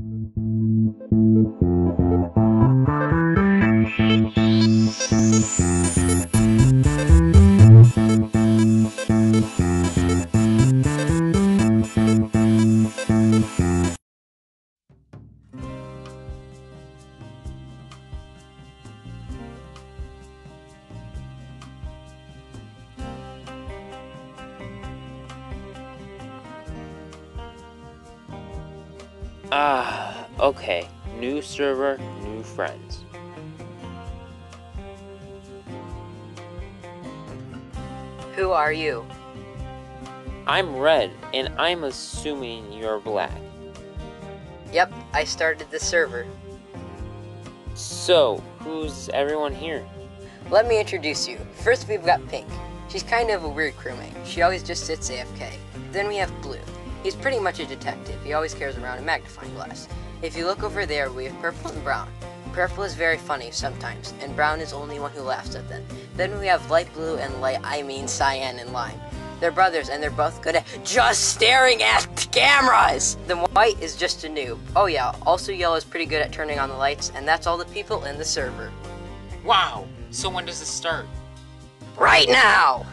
Thank you. Ah, okay. New server, new friends. Who are you? I'm red, and I'm assuming you're black. Yep, I started the server. So, who's everyone here? Let me introduce you. First, we've got Pink. She's kind of a weird crewmate. She always just sits AFK. Then we have Blue. He's pretty much a detective. He always carries around a magnifying glass. If you look over there, we have Purple and Brown. Purple is very funny sometimes, and Brown is the only one who laughs at them. Then we have Light Blue and Light, I mean Cyan and Lime. They're brothers, and they're both good at just staring at cameras! The White is just a noob. Oh yeah, also Yellow is pretty good at turning on the lights, and that's all the people in the server. Wow! So when does it start? Right now!